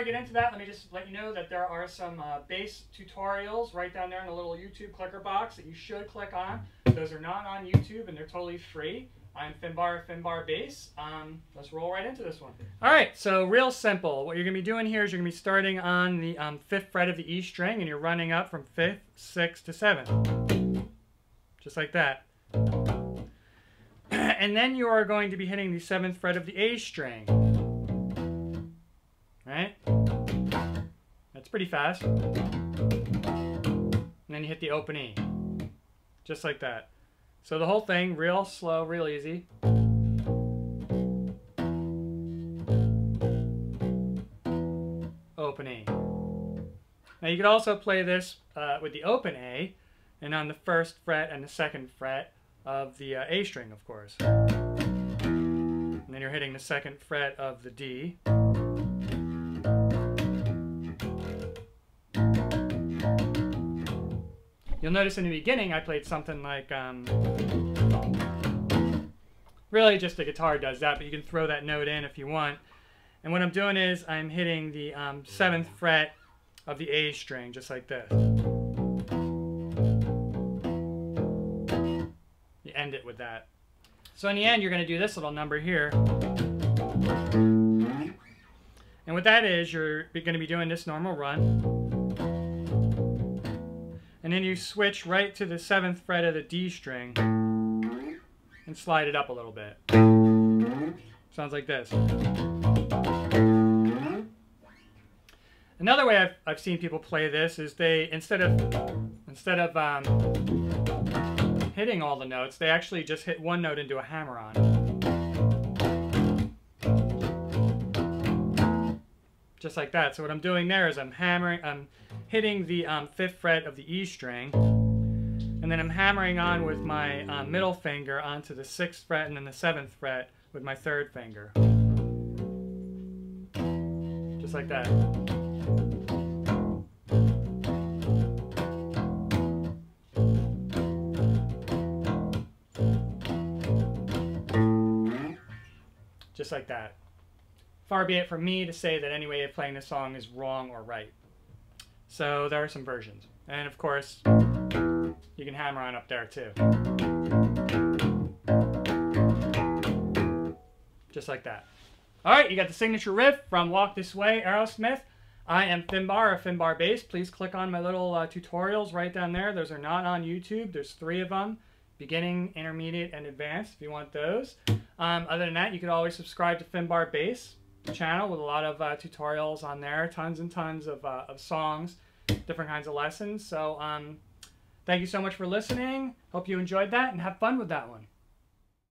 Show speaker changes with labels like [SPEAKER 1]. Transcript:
[SPEAKER 1] I get into that, let me just let you know that there are some uh, bass tutorials right down there in the little YouTube clicker box that you should click on. Those are not on YouTube and they're totally free. I'm Finbar, Finbar Bass. Um, let's roll right into this one. All right, so real simple. What you're going to be doing here is you're going to be starting on the um, fifth fret of the E string and you're running up from fifth, sixth to seventh. Just like that. and then you are going to be hitting the seventh fret of the A string. Right? That's pretty fast. And then you hit the open E. Just like that. So the whole thing, real slow, real easy. Open E. Now you could also play this uh, with the open A and on the first fret and the second fret of the uh, A string, of course. And then you're hitting the second fret of the D. You'll notice in the beginning I played something like, um, really just the guitar does that, but you can throw that note in if you want. And what I'm doing is I'm hitting the um, seventh fret of the A string, just like this. You end it with that. So in the end, you're going to do this little number here. And what that is, you're going to be doing this normal run. And then you switch right to the seventh fret of the D string and slide it up a little bit. Sounds like this. Another way I've, I've seen people play this is they instead of instead of um, hitting all the notes, they actually just hit one note into a hammer-on. Just like that. So what I'm doing there is I'm hammering, I'm hitting the um, fifth fret of the E string, and then I'm hammering on with my uh, middle finger onto the sixth fret and then the seventh fret with my third finger. Just like that. Just like that. Far be it from me to say that any way of playing this song is wrong or right. So there are some versions. And of course, you can hammer on up there too. Just like that. All right, you got the signature riff from Walk This Way, Aerosmith. I am Finbar, a Finbar Bass. Please click on my little uh, tutorials right down there. Those are not on YouTube. There's three of them, beginning, intermediate, and advanced if you want those. Um, other than that, you can always subscribe to Finbar Bass channel with a lot of uh, tutorials on there, tons and tons of, uh, of songs, different kinds of lessons. So um, thank you so much for listening. Hope you enjoyed that and have fun with that one.